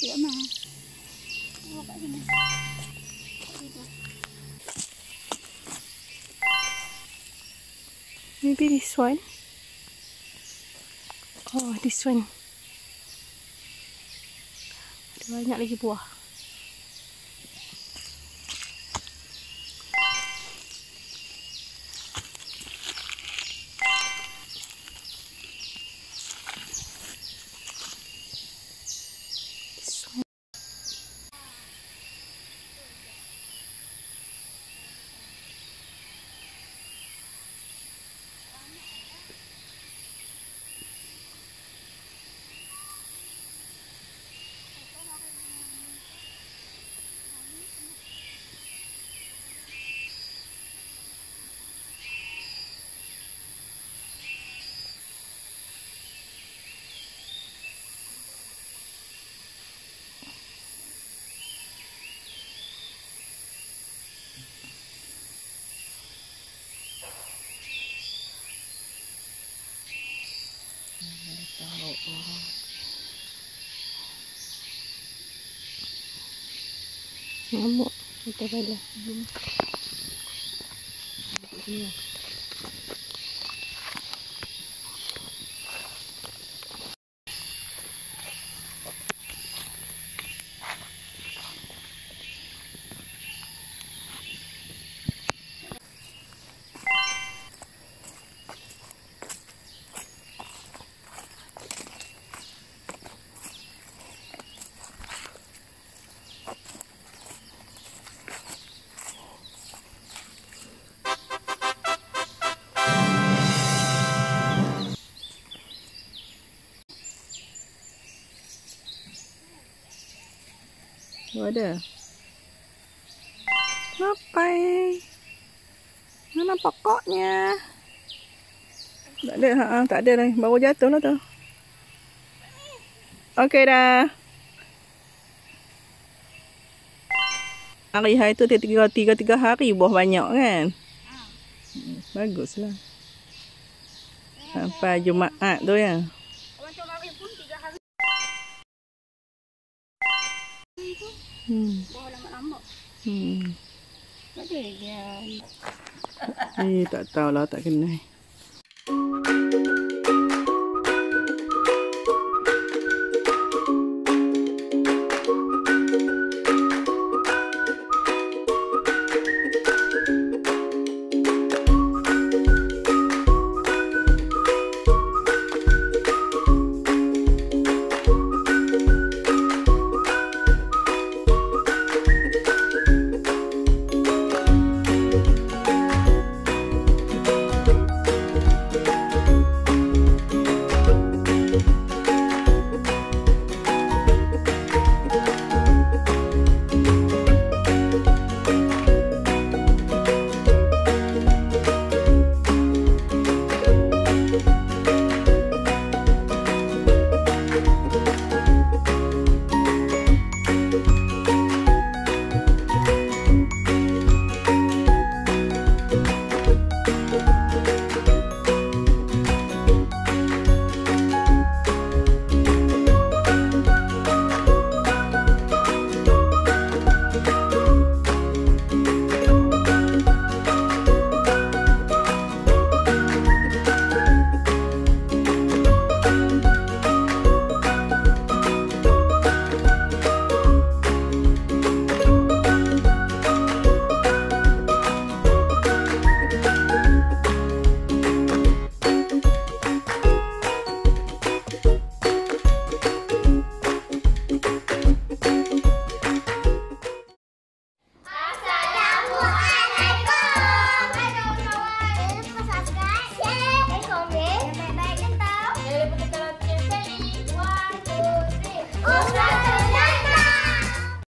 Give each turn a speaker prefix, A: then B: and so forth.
A: dia mah. Bawa kat sini. Maybe this one. Oh, this one. Ada banyak lagi buah. Ngamuk. Kita balik. Sini. Ada. Sampai. Mana pokoknya? Tak ada, ha, tak ada dah. Baru jatuh lah tu. Okey dah. Hari hari tu tiga, tiga, tiga hari buah banyak kan? Hmm, baguslah. Sampai Jumaat tu ya.
B: Hmm. Bawa lambat-lambat.
A: Hmm.
B: Tak ada dia.
A: Eh, tak tahulah, tak kenal.